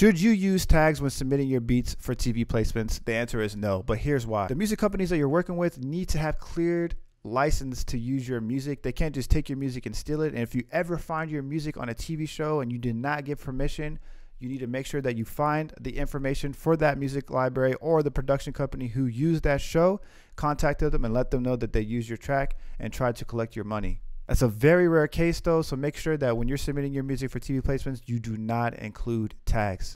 Should you use tags when submitting your beats for TV placements? The answer is no, but here's why. The music companies that you're working with need to have cleared license to use your music. They can't just take your music and steal it. And if you ever find your music on a TV show and you did not get permission, you need to make sure that you find the information for that music library or the production company who used that show, contact them and let them know that they used your track and try to collect your money. That's a very rare case though, so make sure that when you're submitting your music for TV placements, you do not include tags.